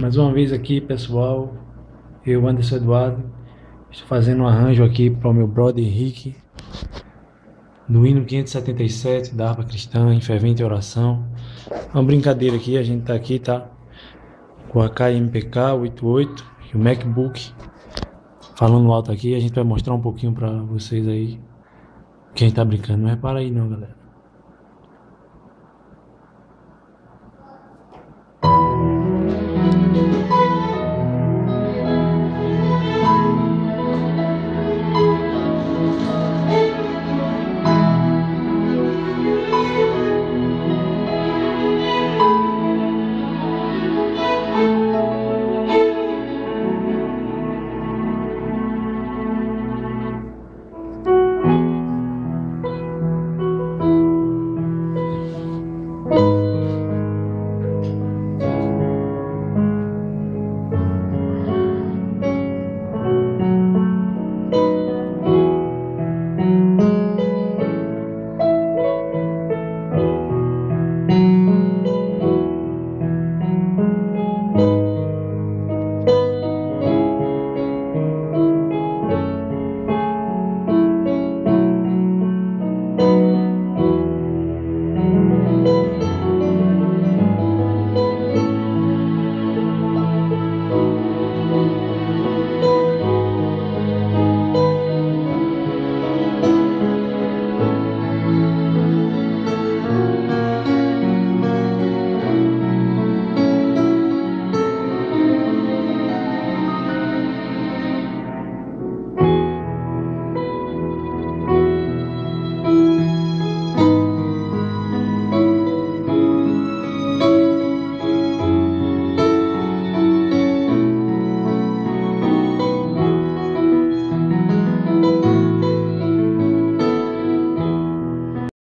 Mais uma vez aqui, pessoal. Eu, Anderson Eduardo, estou fazendo um arranjo aqui para o meu brother Henrique. No hino 577 da harpa cristã, em fervente oração. É uma brincadeira aqui, a gente está aqui, tá? Com a KMPK 88 e o MacBook. Falando alto aqui, a gente vai mostrar um pouquinho para vocês aí. quem a tá brincando. Não é para aí não, galera.